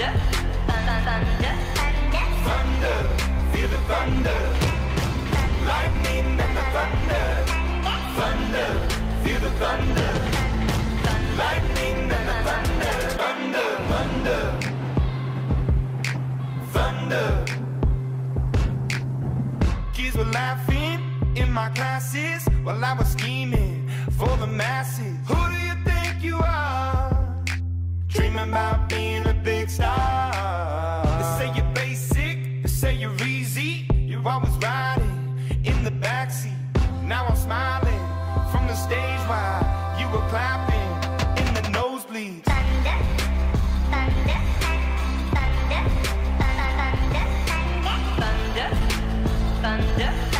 thunder, thunder, thunder, feel the thunder. Lightning and the thunder. Thunder, feel the thunder. Lightning and the thunder. Thunder, thunder. Thunder. Kids were laughing in my classes while I was scheming for the masses. Who do you think you are? Dreaming about being a big star. They say you're basic, they say you're easy. You're always riding in the backseat. Now I'm smiling from the stage while you were clapping in the nosebleeds. thunder, thunder, thunder, thunder, thunder, thunder, thunder,